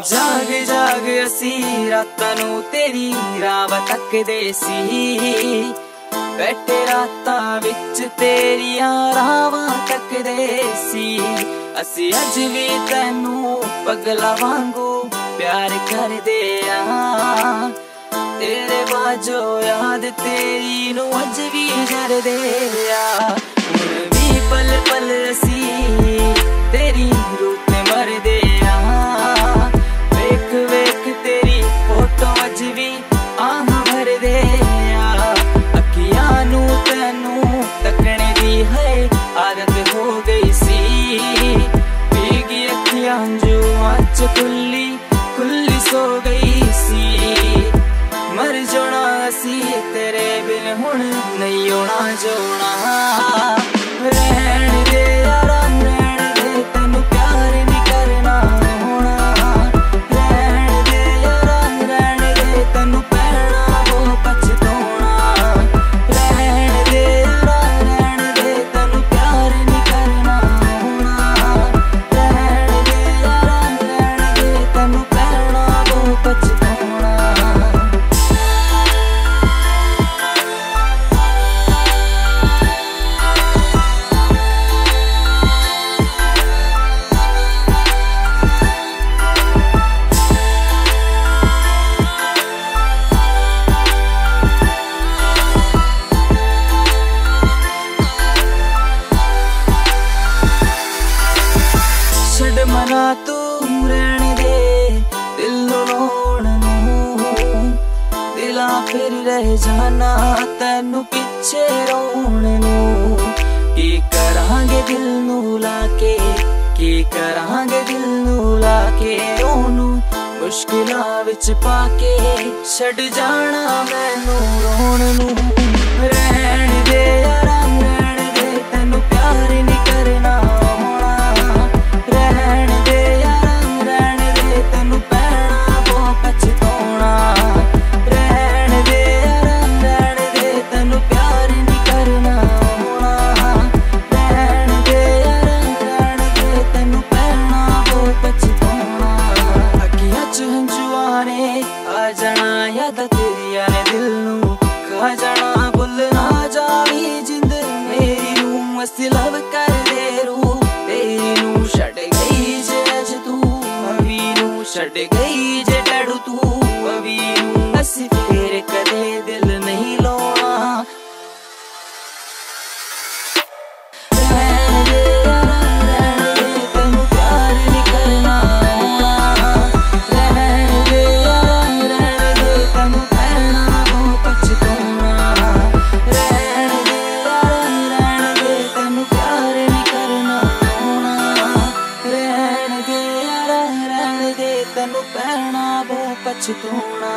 ਜਾਗ ਜਾਗ ਅਸੀ ਰਾਤਾਂ ਨੂੰ ਤੇਰੀ ਰਾਵ ਤੱਕਦੇ ਸੀ। ਬੈਠੇ ਰਾਤਾਂ ਵਿੱਚ ਤੇਰੀਆਂ ਰਾਵਾਂ ਤੱਕਦੇ ਸੀ। ਅਸੀਂ ਅੱਜ ਵੀ ਤੈਨੂੰ ਪਗਲਾ ਵਾਂਗੂ ਪਿਆਰ ਕਰਦੇ ਆ। ਤੇਰੇ ਬਾਝੋ ਯਾਦ ਤੇਰੀ ਨੂੰ ਅੱਜ ਵੀ ਕਰਦੇ ਆ। ਹੁਣ ਵੀ ਪਲ ਪਲ Don't ਛੱਡ ਮਨਾ ਤੂੰ ਰਹਿਣ ਦੇ। ਦਿਲ ਲੋਣ ਨੂੰ। ਦਿਲਾਂ ਫਿਰ ਰਹਿ ਜਾਣਾ ਤੈਨੂੰ ਪਿੱਛੇ ਰੋਣ ਨੂੰ। ਕੀ ਕਰਾਂਗੇ ਦਿਲ ਨੂੰ ਲਾ ਕੇ? ਕੀ ਕਰਾਂਗੇ ਦਿਲ ਨੂੰ ਲਾ ਕੇ? ਉਹਨੂੰ ਮੁਸ਼ਕਿਲਾਂ ਵਿੱਚ ਪਾ ਕੇ ਛੱਡ ਜਾਣਾ ਮੈਨੂੰ ਰੋਣ ਨੂੰ। They Hey. ਕਰਨਾ ਬਹੁ ਪਛਤੋਣਾ